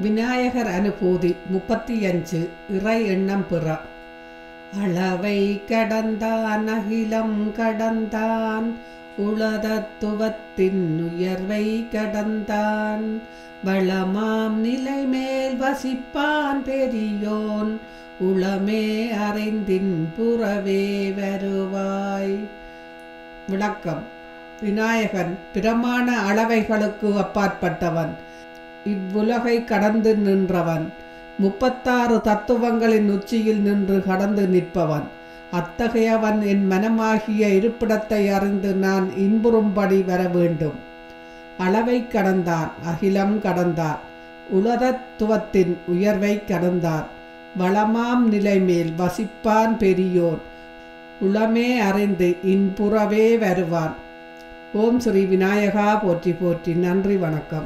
விநாயகர் அனுபூதி முப்பத்தி அஞ்சு இறை எண்ணம் பிற. அளவை கடந்தான் அகிலம் கடந்தான் உளதத்துவத்தின் உயர்வை கடந்தான். வளமாம் நிலை மேல் வசிப்பான் பெரியோன் உளமே அறிந்தின் புறவே வருவாய். விளக்கம் விநாயகன் பிரமாண அளவைகளுக்கு அப்பாற்பட்டவன். இவ்வுலகை கடந்து நின்றவன். முப்பத்தாறு தத்துவங்களின் உச்சியில் நின்று கடந்து நிற்பவன். அத்தகையவன் என் மனமாகிய இருப்பிடத்தை அறிந்து நான் இன்புறும்படி வர வேண்டும். அளவை கடந்தான் அகிலம் கடந்தான் உலகத்துவத்தின் உயர்வை கடந்தான். வளமாம் நிலை மேல் வசிப்பான் பெரியோன். உளமே அறிந்து இன்புறவே வருவான். ஓம் ஸ்ரீ விநாயகா போற்றி போற்றி. நன்றி வணக்கம்.